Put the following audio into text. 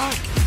Oh,